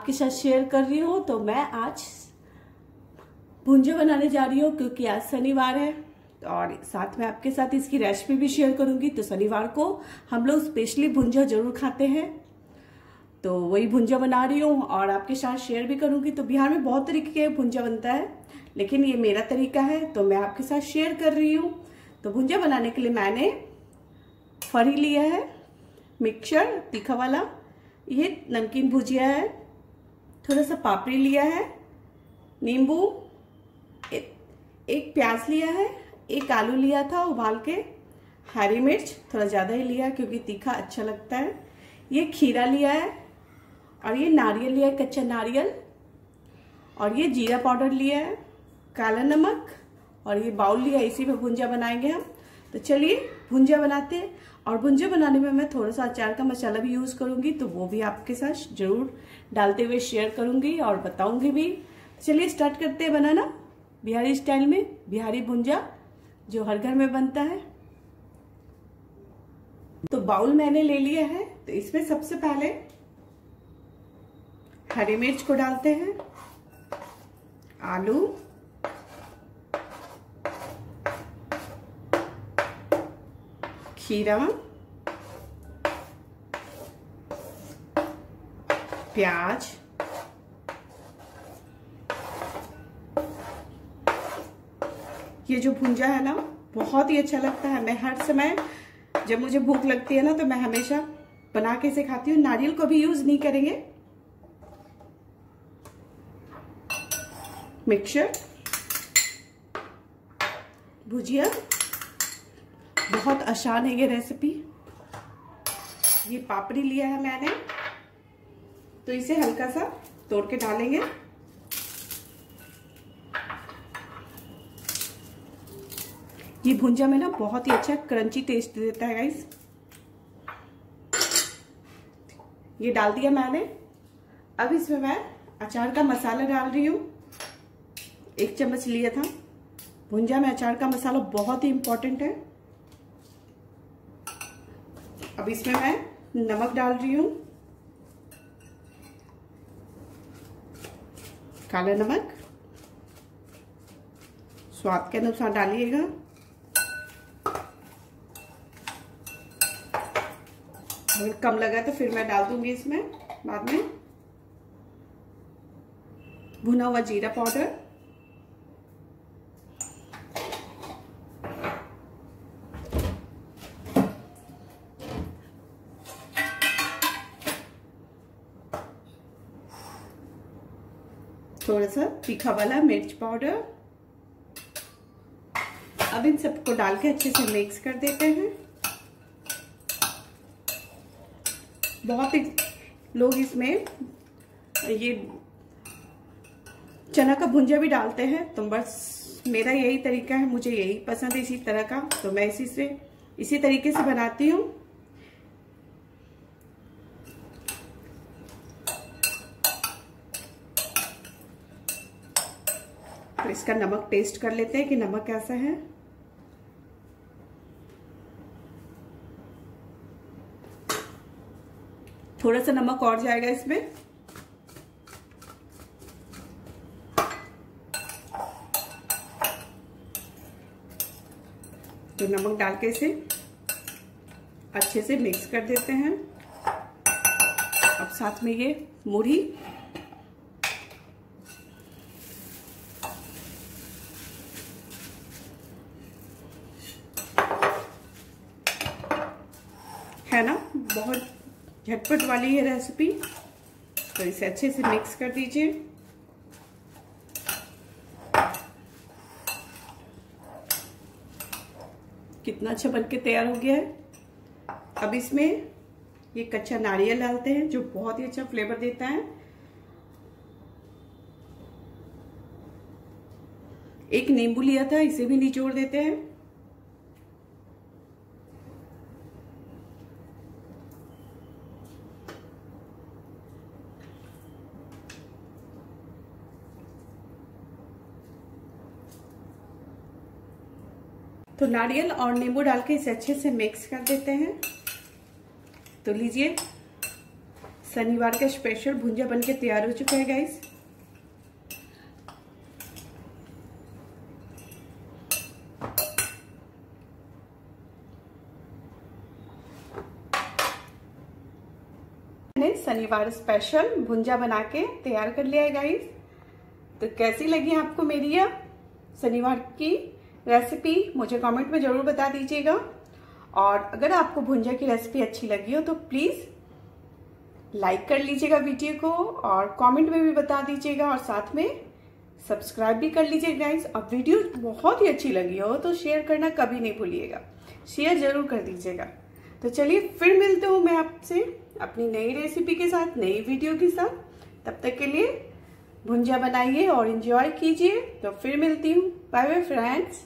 आपके साथ शेयर कर रही हूँ तो मैं आज भुंजे बनाने जा रही हूँ, क्योंकि आज शनिवार है, और साथ में आपके साथ इसकी रेसिपी भी शेयर करूँगी। तो शनिवार को हम लोग स्पेशली भुंजा ज़रूर खाते हैं। तो वही भुंजा बना रही हूँ, और आपके साथ शेयर भी करूँगी। तो बिहार में बहुत तरीके के भुंजा बनता है, लेकिन ये मेरा तरीका है तो मैं आपके साथ शेयर कर रही हूँ। तो भुंजा बनाने के लिए मैंने फरी लिया है, मिक्सर, तीखा वाला, ये नमकीन भुजिया है। थोड़ा सा पापड़ी लिया है, नींबू एक प्याज लिया है, एक आलू लिया था उबाल के, हरी मिर्च थोड़ा ज़्यादा ही लिया क्योंकि तीखा अच्छा लगता है, ये खीरा लिया है और ये नारियल लिया है, कच्चा नारियल, और ये जीरा पाउडर लिया है, काला नमक, और ये बाउल लिया इसी में भुंजा बनाएँगे हम तो चलिए भुंजा बनाते हैं। और भुंजा बनाने में मैं थोड़ा सा अचार का मसाला भी यूज़ करूँगी तो वो भी आपके साथ ज़रूर डालते हुए शेयर करूँगी और बताऊँगी भी। चलिए स्टार्ट करते हैं बनाना। बिहारी स्टाइल में बिहारी भुंजा, जो हर घर में बनता है। तो बाउल मैंने ले लिया है तो इसमें सबसे पहले हरी मिर्च को डालते हैं, आलू खीरा प्याज ये जो भुंजा है ना, बहुत ही अच्छा लगता है। मैं हर समय, जब मुझे भूख लगती है ना तो मैं हमेशा बना के से खाती हूँ। नारियल को भी यूज़ नहीं करेंगे। मिक्सचर, भुजिया बहुत आसान है ये रेसिपी ये पापड़ी लिया है मैंने। तो इसे हल्का सा तोड़ के डालेंगे। ये भुंजा में ना बहुत ही अच्छा क्रंची टेस्ट देता है गाइस ये डाल दिया मैंने। अब इसमें मैं अचार का मसाला डाल रही हूँ। एक चम्मच लिया था। भुंजा में अचार का मसाला बहुत ही इंपॉर्टेंट है। अब इसमें मैं नमक डाल रही हूँ। काला नमक। स्वाद के अनुसार डालिएगा। अगर कम लगा तो फिर मैं डाल दूँगी इसमें बाद में। भुना हुआ जीरा पाउडर। थोड़ा सा तीखा वाला मिर्च पाउडर। अब इन सबको डाल के अच्छे से मिक्स कर देते हैं। बहुत ही लोग इसमें ये चना का भुंजा भी डालते हैं तो बस मेरा यही तरीका है, मुझे यही पसंद है इसी तरह का तो मैं इसी से, इसी तरीके से बनाती हूँ। इसका नमक टेस्ट कर लेते हैं कि नमक कैसा है। थोड़ा सा नमक और जाएगा इसमें। तो नमक डाल के इसे अच्छे से मिक्स कर देते हैं। अब साथ में ये मुरही है ना बहुत झटपट वाली है रेसिपी तो इसे अच्छे से मिक्स कर दीजिए। कितना अच्छा बनके तैयार हो गया है। अब इसमें ये कच्चा नारियल डालते हैं, जो बहुत ही अच्छा फ्लेवर देता है। एक नींबू लिया था, इसे भी निचोड़ देते हैं। तो नारियल और नींबू डाल के इसे अच्छे से मिक्स कर देते हैं। तो लीजिए, शनिवार का स्पेशल भुंजा बन के तैयार हो चुका है गाइस मैंने शनिवार स्पेशल भुंजा बना के तैयार कर लिया है गाइस तो कैसी लगी आपको मेरी यह शनिवार की रेसिपी मुझे कमेंट में ज़रूर बता दीजिएगा। और अगर आपको भुंजा की रेसिपी अच्छी लगी हो तो प्लीज़ लाइक कर लीजिएगा वीडियो को और कमेंट में भी बता दीजिएगा और साथ में सब्सक्राइब भी कर लीजिए गाइस और वीडियो बहुत ही अच्छी लगी हो तो शेयर करना कभी नहीं भूलिएगा। शेयर ज़रूर कर दीजिएगा। तो चलिए फिर मिलते हूँ मैं आपसे अपनी नई रेसिपी के साथ, नई वीडियो के साथ। तब तक के लिए भुंजा बनाइए और इंजॉय कीजिए। तो फिर मिलती हूँ। Bye bye friends